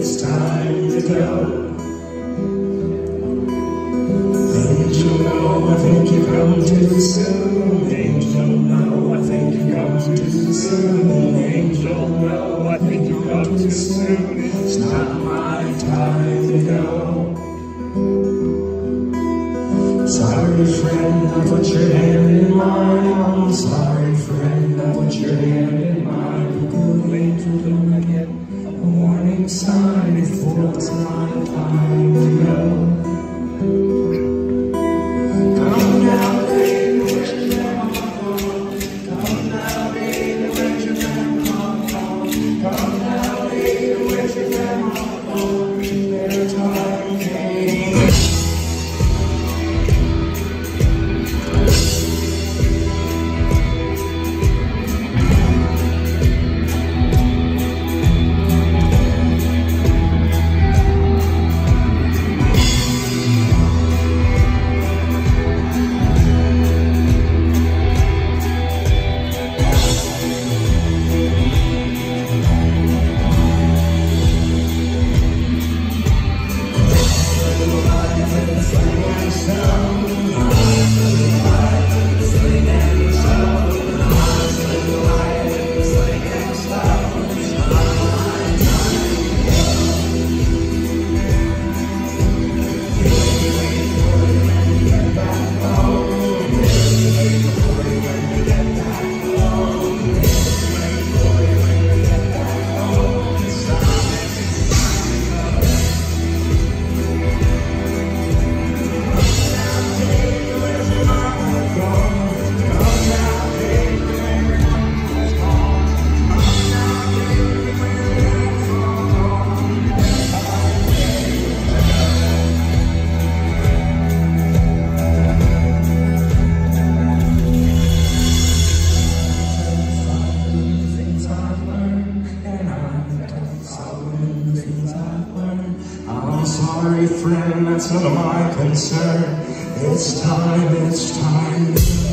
It's time to go. Angel, no, I think you've come too soon. Angel, no, I think you've come too soon. Angel, no, I think you've come too soon. It's time. Friend, I put your hand in mine. I'm sorry, friend, I put your hand in mine. Good angel, don't get a warning sign before it's my time sorry, friend, that's none of my concern. It's time, it's time.